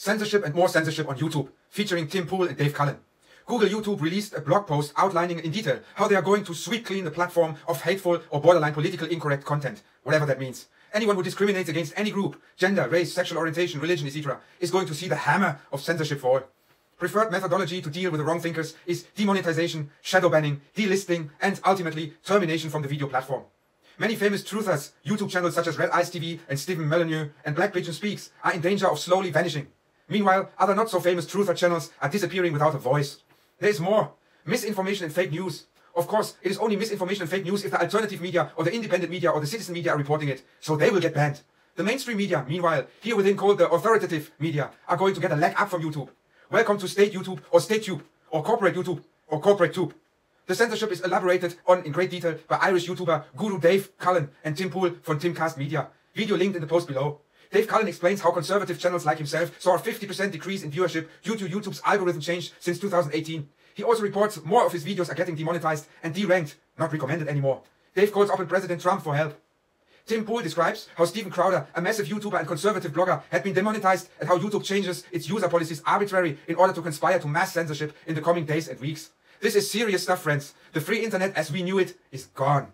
Censorship and more censorship on YouTube, featuring Tim Pool and Dave Cullen. Google YouTube released a blog post outlining in detail how they are going to sweep clean the platform of hateful or borderline political incorrect content, whatever that means. Anyone who discriminates against any group, gender, race, sexual orientation, religion, etc., is going to see the hammer of censorship fall. Preferred methodology to deal with the wrong thinkers is demonetization, shadow banning, delisting, and ultimately termination from the video platform. Many famous truthers, YouTube channels such as Red Ice TV and Stefan Molyneux and Black Pigeon Speaks are in danger of slowly vanishing. Meanwhile, other not so famous truther channels are disappearing without a voice. There is more. Misinformation and fake news. Of course, it is only misinformation and fake news if the alternative media or the independent media or the citizen media are reporting it, so they will get banned. The mainstream media, meanwhile, here within called the authoritative media, are going to get a leg up from YouTube. Welcome to State YouTube or State Tube or Corporate YouTube or Corporate Tube. The censorship is elaborated on in great detail by Irish YouTuber Guru Dave Cullen and Tim Pool from Timcast Media. Video linked in the post below. Dave Cullen explains how conservative channels like himself saw a 50% decrease in viewership due to YouTube's algorithm change since 2018. He also reports more of his videos are getting demonetized and deranked, not recommended anymore. Dave calls upon President Trump for help. Tim Pool describes how Steven Crowder, a massive YouTuber and conservative blogger, had been demonetized and how YouTube changes its user policies arbitrarily in order to conspire to mass censorship in the coming days and weeks. This is serious stuff, friends. The free internet as we knew it is gone.